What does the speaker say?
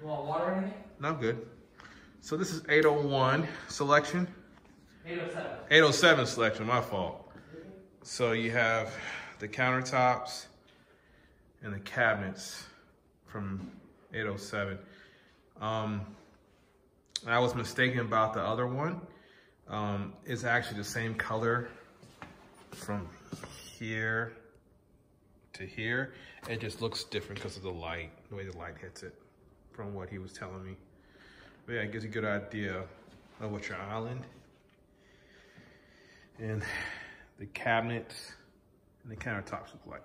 You want water or anything? No, I'm good. So this is 801 selection. 807. 807 selection, my fault. So you have the countertops and the cabinets from 807. Um, I was mistaken about the other one. Um, it's actually the same color from here to here. It just looks different because of the light, the way the light hits it from what he was telling me. But yeah, it gives you a good idea of what your island and the cabinets and the countertops look like.